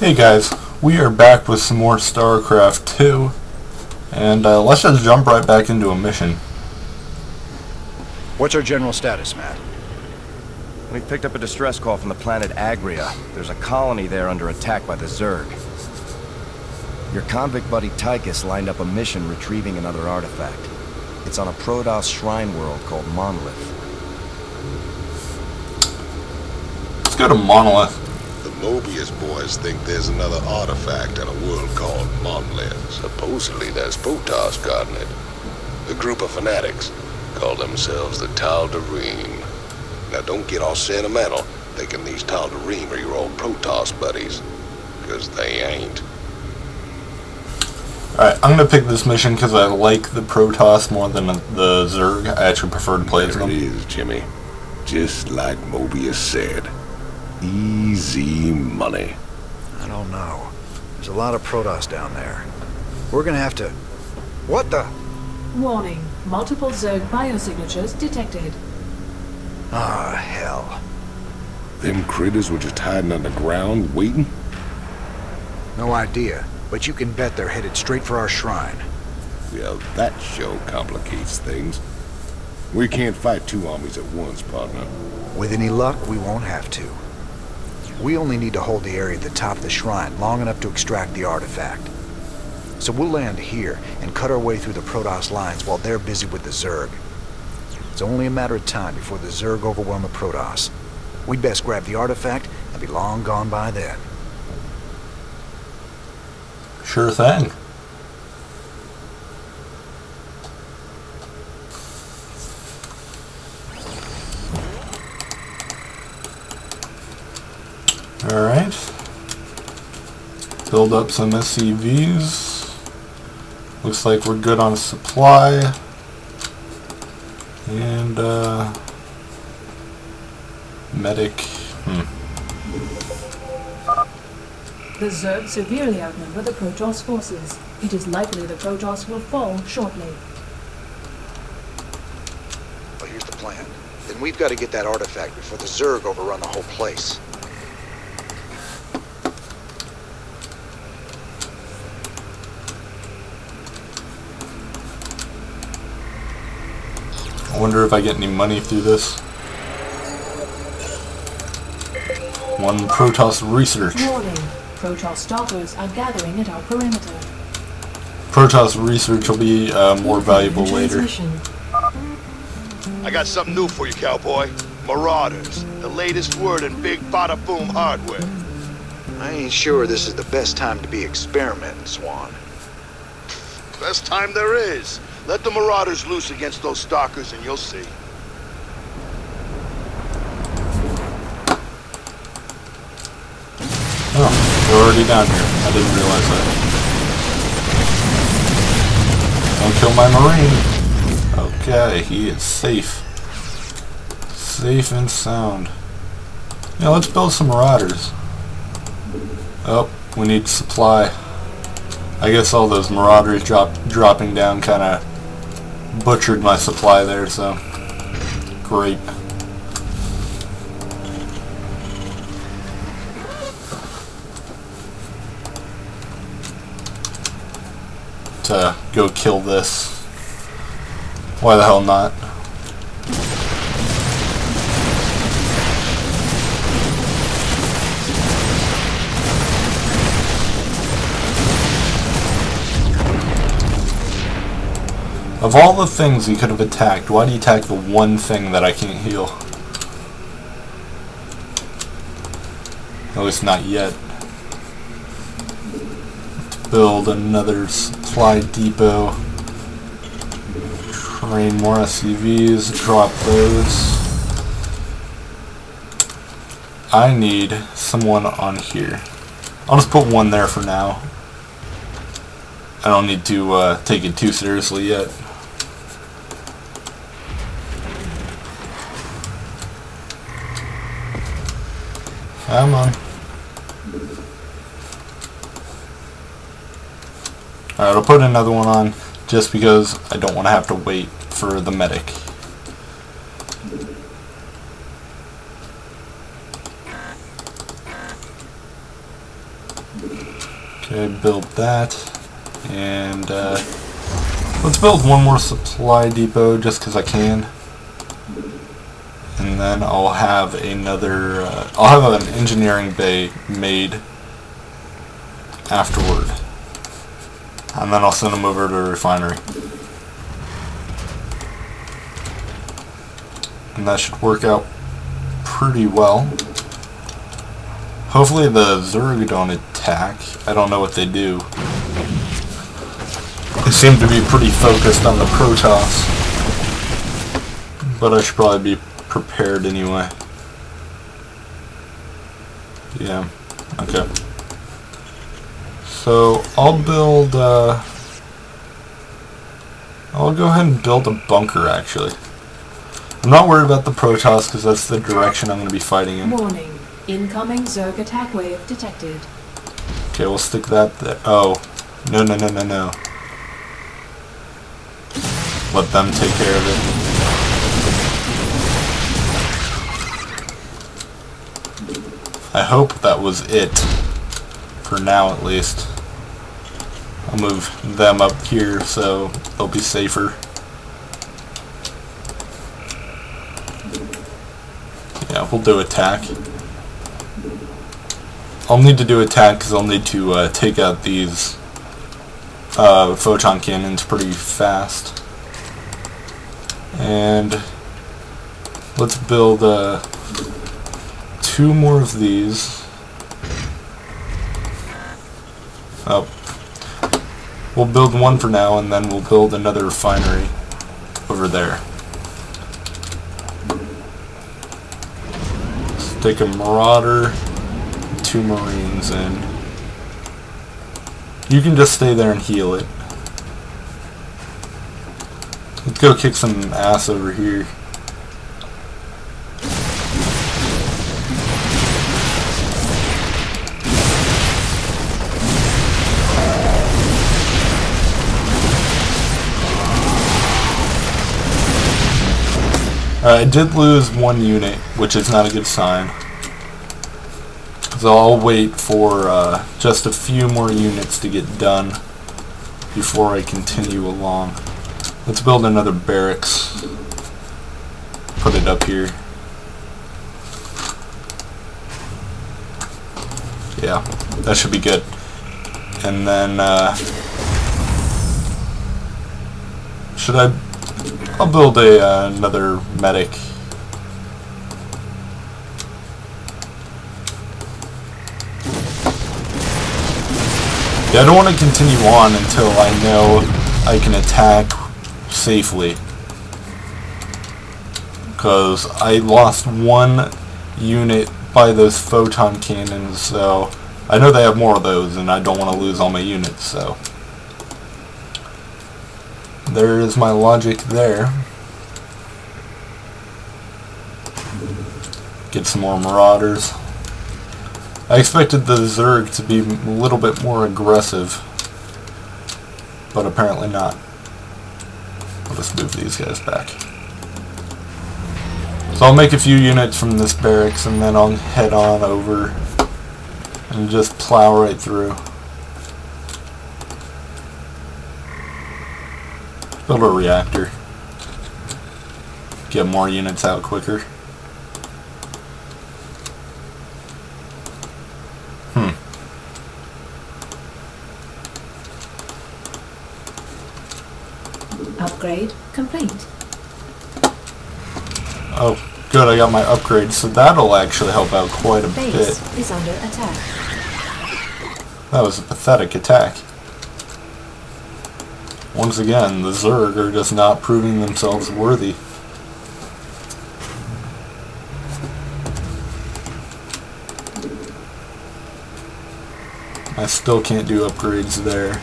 Hey guys, we are back with some more StarCraft 2, and uh, let's just jump right back into a mission. What's our general status, Matt? We picked up a distress call from the planet Agria. There's a colony there under attack by the Zerg. Your convict buddy Tychus lined up a mission retrieving another artifact. It's on a Protoss shrine world called Monolith. Let's go to Monolith. The Mobius boys think there's another artifact in a world called Monolith. Supposedly there's Protoss guarding it. A group of fanatics call themselves the Tal'Darim. Now don't get all sentimental thinking these Tal'Darim are your old Protoss buddies. Because they ain't. Alright, I'm gonna pick this mission because I like the Protoss more than the Zerg. I actually prefer to play as There it them. is, Jimmy. Just like Mobius said. Easy money. I don't know. There's a lot of Protoss down there. We're gonna have to... What the? Warning. Multiple Zerg biosignatures detected. Ah, hell. Them critters were just hiding underground, waiting? No idea. But you can bet they're headed straight for our shrine. Well, that show complicates things. We can't fight two armies at once, partner. With any luck, we won't have to. We only need to hold the area at the top of the shrine long enough to extract the artifact. So we'll land here and cut our way through the Protoss lines while they're busy with the Zerg. It's only a matter of time before the Zerg overwhelm the Protoss. We'd best grab the artifact and be long gone by then. Sure thing. Alright. Build up some SCVs. Looks like we're good on supply. And, uh... Medic. Hmm. The Zerg severely outnumber the Protoss forces. It is likely the Protoss will fall shortly. Well, here's the plan. Then we've got to get that artifact before the Zerg overrun the whole place. I wonder if I get any money through this. One Protoss research. Warning. Protoss stalkers are gathering at our perimeter. Protoss research will be uh, more valuable later. Transmission. I got something new for you, cowboy. Marauders, the latest word in big bada boom hardware. I ain't sure this is the best time to be experimenting, Swann. Best time there is. Let the Marauders loose against those stalkers and you'll see. Oh, we're already down here. I didn't realize that. Don't kill my marine. Okay, he is safe. Safe and sound. Yeah, let's build some marauders. Oh, we need supply. I guess all those marauders drop, dropping down kind of butchered my supply there, so great. to go kill this. Why the hell not? Of all the things he could have attacked, why do you attack the one thing that I can't heal? At least not yet build another supply depot. Train more SCVs, drop those. I need someone on here. I'll just put one there for now. I don't need to uh, take it too seriously yet. Come on. Alright, I'll put another one on just because I don't want to have to wait for the medic. Okay, build that. And uh, let's build one more supply depot just because I can. And then I'll have another, uh, I'll have an engineering bay made afterward. And then I'll send them over to the refinery. And that should work out pretty well. Hopefully the Zerg don't attack. I don't know what they do. They seem to be pretty focused on the Protoss. But I should probably be prepared anyway. Yeah. Okay. So I'll build. Uh, I'll go ahead and build a bunker. Actually, I'm not worried about the Protoss because that's the direction I'm going to be fighting in. Warning. Incoming Zerg attack wave detected. Okay, we'll stick that there. Oh, no, no, no, no, no. Let them take care of it. I hope that was it. For now, at least. I'll move them up here so they'll be safer. Yeah, we'll do attack. I'll need to do attack because I'll need to uh, take out these uh, photon cannons pretty fast. And let's build uh, two more of these. Oh. We'll build one for now and then we'll build another refinery over there. Let's take a Marauder, two Marines in. You can just stay there and heal it. Let's go kick some ass over here. Uh, I did lose one unit, which is not a good sign. So I'll wait for uh, just a few more units to get done before I continue along. Let's build another barracks. Put it up here. Yeah, that should be good. And then, uh, should I I'll build a uh, another medic. Yeah, I don't want to continue on until I know I can attack safely. Because I lost one unit by those photon cannons, so I know they have more of those, and I don't want to lose all my units, so there is my logic there. Get some more Marauders. I expected the Zerg to be a little bit more aggressive, but apparently not. I'll just move these guys back. So I'll make a few units from this barracks and then I'll head on over and just plow right through. Build a reactor. Get more units out quicker. Hmm. Upgrade complete. Oh, good, I got my upgrade, so that'll actually help out quite a Base bit. is under attack. That was a pathetic attack. Once again, the Zerg are just not proving themselves worthy. I still can't do upgrades there.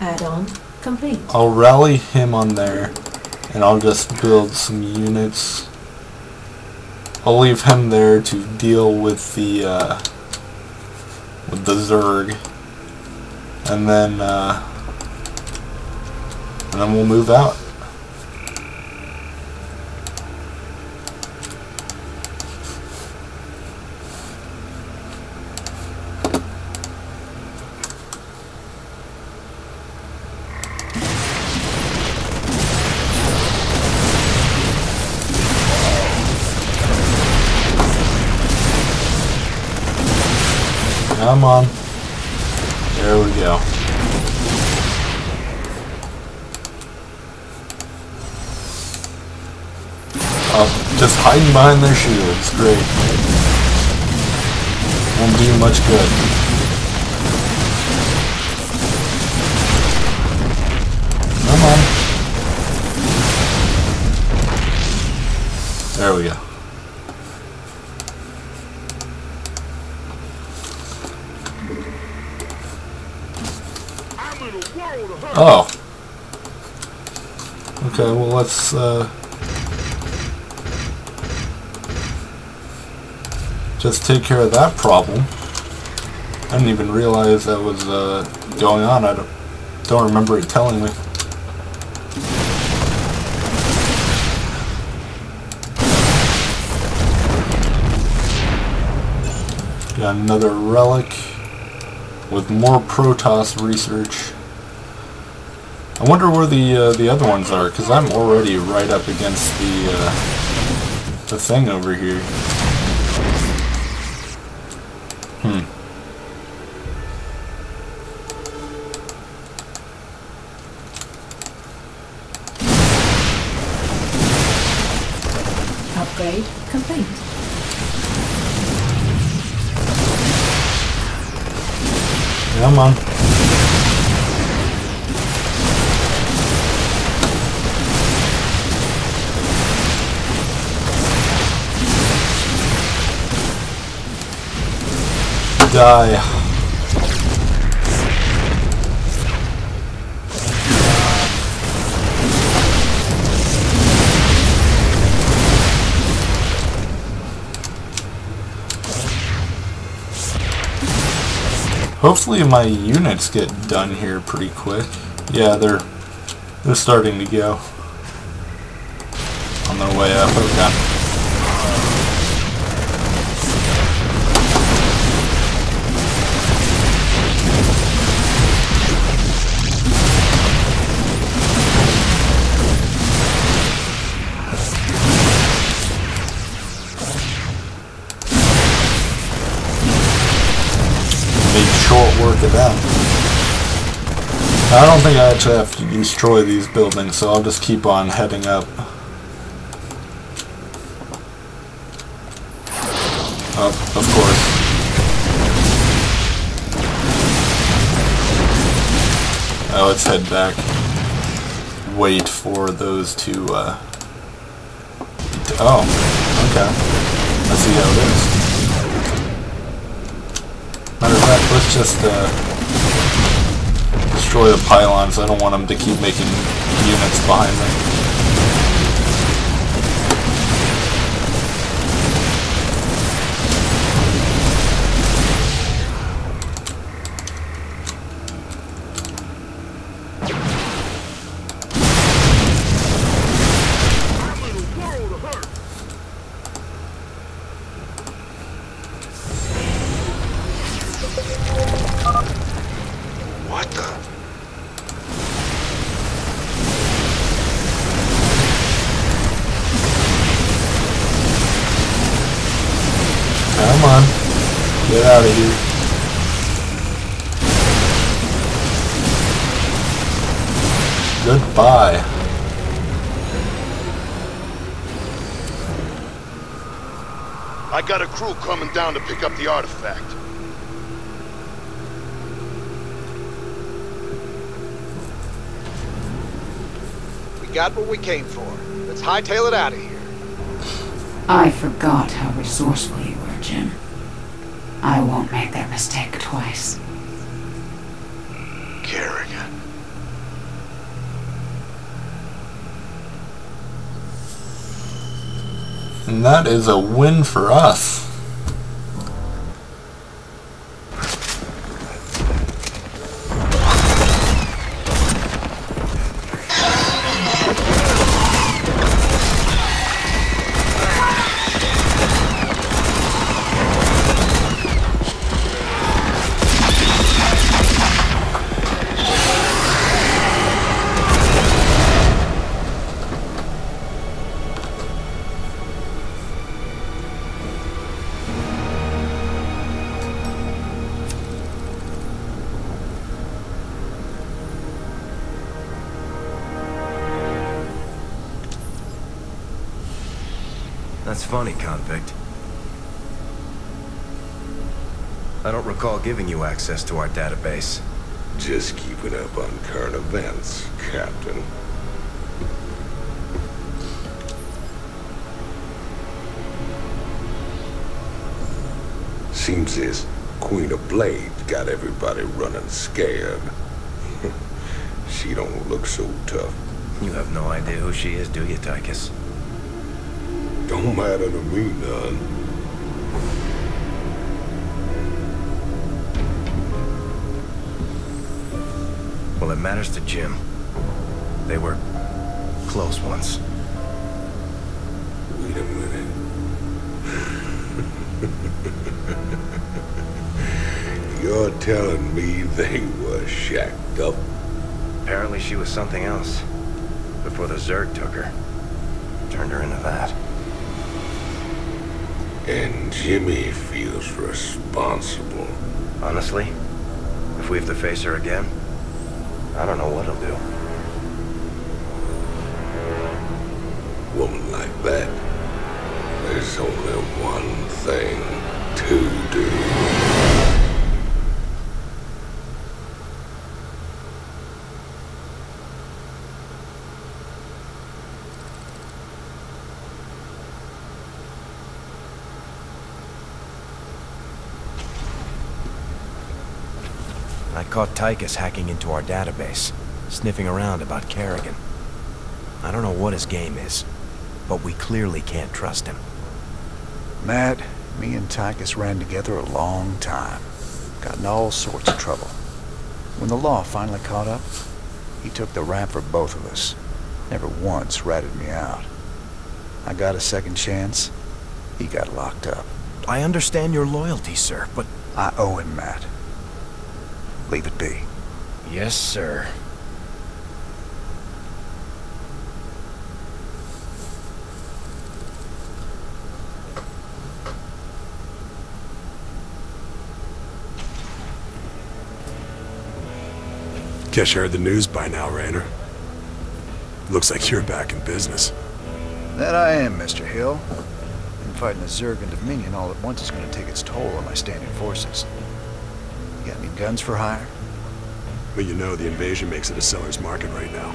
Add-on complete. I'll rally him on there, and I'll just build some units. I'll leave him there to deal with the uh, with the Zerg, and then uh, and then we'll move out. Come on. There we go. Oh, just hiding behind their shields. Great. Won't do much good. Come on. There we go. Oh. Okay, well let's uh, just take care of that problem. I didn't even realize that was uh, going on. I don't, don't remember it telling me. Got another relic with more Protoss research. I wonder where the uh, the other ones are, because I'm already right up against the uh, the thing over here. Hmm. Die. Hopefully my units get done here pretty quick. Yeah, they're they're starting to go. On their way up, okay. I don't think I actually have to destroy these buildings, so I'll just keep on heading up. Of course. Oh, let's head back. Wait for those to, uh... to- oh, okay. Let's see how it is. Matter of fact, let's just, uh... destroy the pylons. I don't want them to keep making units behind me. I got a crew coming down to pick up the artifact. We got what we came for. Let's hightail it out of here. I forgot how resourceful you were, Jim. I won't make that mistake twice. Kerrigan. And that is a win for us. Funny, convict. I don't recall giving you access to our database. Just keeping up on current events, Captain. Seems this Queen of Blades got everybody running scared. she don't look so tough. You have no idea who she is, do you, Tychus? Don't matter to me none. Well, it matters to Jim. They were close once. Wait a minute. You're telling me they were shacked up? Apparently she was something else. Before the Zerg took her. Turned her into that. And Jimmy feels responsible. Honestly, if we have to face her again, I don't know what he'll do. Woman like that, there's only one thing to do. I caught Tychus hacking into our database, sniffing around about Kerrigan. I don't know what his game is, but we clearly can't trust him. Matt, me and Tychus ran together a long time. Got in all sorts of trouble. When the law finally caught up, he took the rap for both of us. Never once ratted me out. I got a second chance. He got locked up. I understand your loyalty, sir, but... I owe him, Matt. Leave it be. Yes, sir. Guess you heard the news by now, Raynor. Looks like you're back in business. That I am, Mr. Hill. And fighting the Zerg and Dominion all at once is going to take its toll on my standing forces. You guns for hire? But you know the invasion makes it a seller's market right now.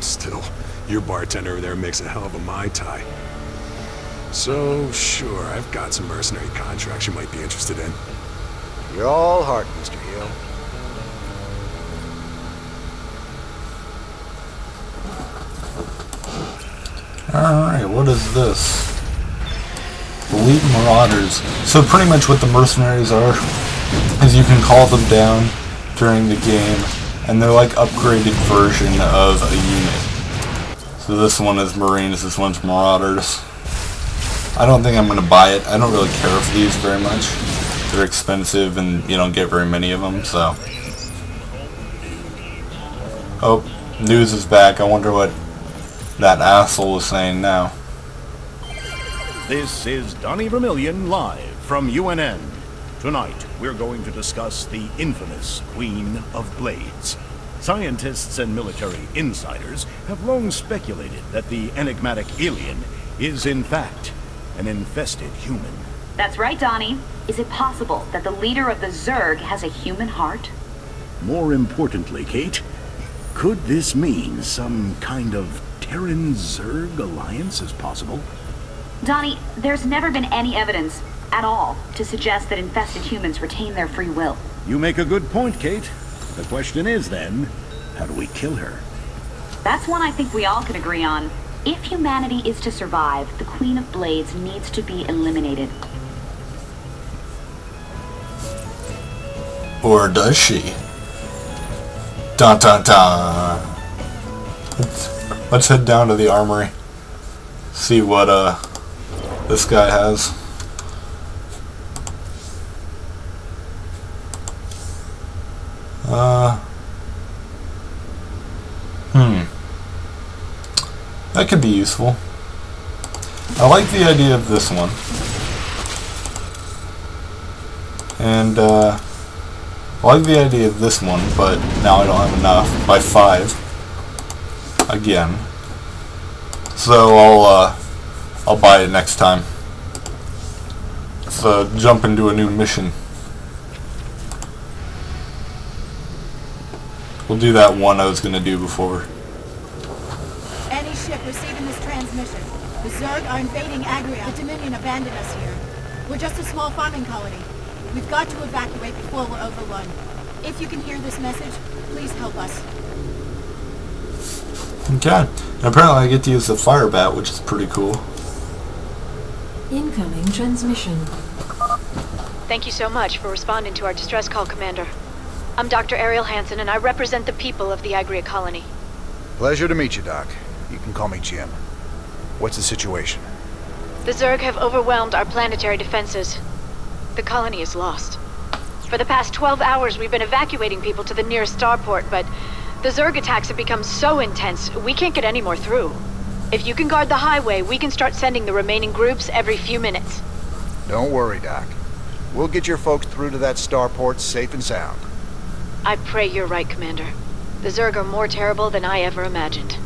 Still, your bartender over there makes a hell of a Mai Tai. So, sure, I've got some mercenary contracts you might be interested in. You're all heart, Mr. Hill. Alright, what is this? Elite Marauders. So pretty much what the mercenaries are is you can call them down during the game and they're like upgraded version of a unit. So this one is Marines, this one's Marauders. I don't think I'm going to buy it. I don't really care for these very much. They're expensive and you don't get very many of them, so. Oh, news is back. I wonder what that asshole is saying now. This is Donnie Vermillion live from UNN. Tonight, we're going to discuss the infamous Queen of Blades. Scientists and military insiders have long speculated that the enigmatic alien is, in fact, an infested human. That's right, Donnie. Is it possible that the leader of the Zerg has a human heart? More importantly, Kate, could this mean some kind of Terran Zerg alliance is possible? Donnie, there's never been any evidence at all to suggest that infested humans retain their free will. You make a good point, Kate. The question is then, how do we kill her? That's one I think we all can agree on. If humanity is to survive, the Queen of Blades needs to be eliminated. Or does she? Dun dun dun. Let's, let's head down to the armory. See what uh this guy has. Uh Hmm. That could be useful. I like the idea of this one. And uh I like the idea of this one, but now I don't have enough by five. Again. So I'll uh, I'll buy it next time. Let's jump into a new mission. We'll do that one I was gonna do before. Any ship receiving this transmission. The Zerg are invading Agria. The Dominion abandoned us here. We're just a small farming colony. We've got to evacuate before we're overrun. If you can hear this message, please help us. Okay. And apparently I get to use the fire bat, which is pretty cool. Incoming transmission. Thank you so much for responding to our distress call, Commander. I'm Dr. Ariel Hansen, and I represent the people of the Agria colony. Pleasure to meet you, Doc. You can call me Jim. What's the situation? The Zerg have overwhelmed our planetary defenses. The colony is lost. For the past 12 hours, we've been evacuating people to the nearest starport, but the Zerg attacks have become so intense, we can't get any more through. If you can guard the highway, we can start sending the remaining groups every few minutes. Don't worry, Doc. We'll get your folks through to that starport safe and sound. I pray you're right, Commander. The Zerg are more terrible than I ever imagined.